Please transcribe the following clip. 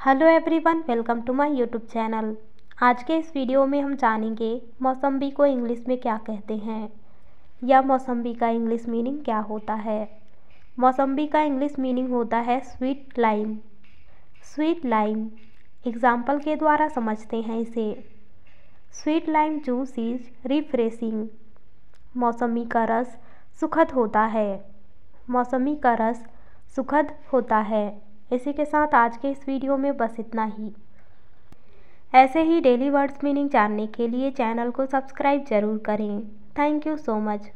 Hello everyone welcome to my YouTube channel आज के इस वीडियो में हम जानेंगे मौसम्बी को इंग्लिश में क्या कहते हैं, या मौसम्बी का इंग्लिश मीनिंग क्या होता है। मौसम्बी का इंग्लिश मीनिंग होता है sweet lime sweet lime example के द्वारा समझते हैं इसे। Sweet lime juice is refreshing मौसमी का रस सुखद होता है। मौसमी का रस सुखद होता है। इसी के साथ आज के इस वीडियो में बस इतना ही। ऐसे ही डेली वर्ड्स मीनिंग जानने के लिए चैनल को सब्सक्राइब ज़रूर करें। Thank you so much